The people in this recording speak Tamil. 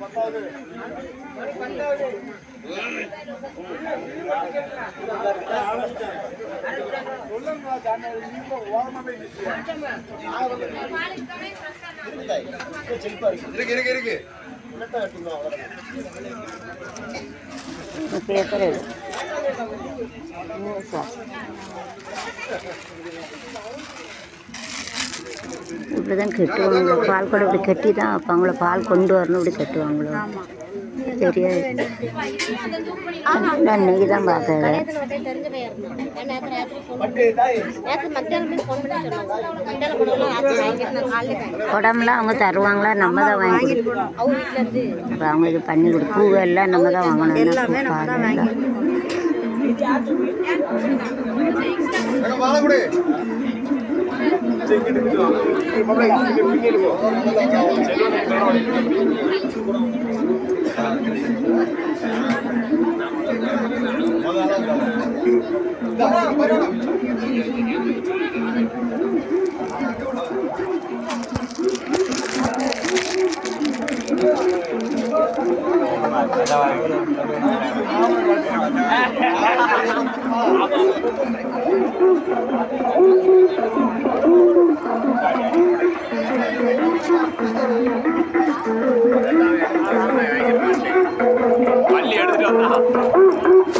பத்தாவது பத்தாவது இருக்கு இருக்கு இருக்கு. பேப்பர் இப்படி தான் கட்டுவாங்க பால் கூட இப்படி கட்டி தான் வைப்பாங்களோ பால் கொண்டு வரணும் இப்படி கட்டுவாங்களோ. தெரியாது. நான் இன்னைக்கு தான் குடம்லாம் அவங்க தருவாங்களா? நம்ம தான் வாங்கி அப்போ அவங்க இது பண்ணி கொடு. பூவெல்லாம் நம்ம தான் வாங்கணும். பாலெல்லாம். பள்ளி எடுத்துட்டு வந்தா